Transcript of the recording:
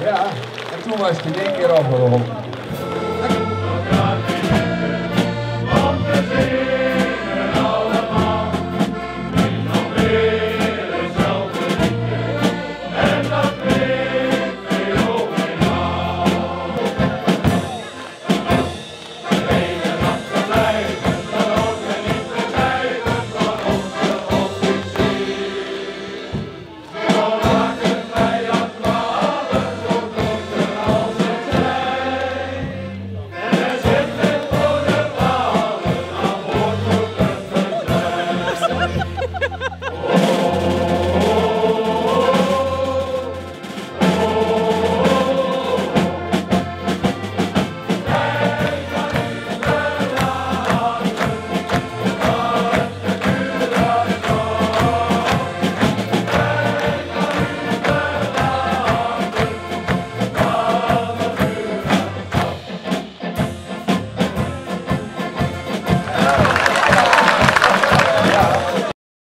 Ja, en toen was het in één keer afgelopen.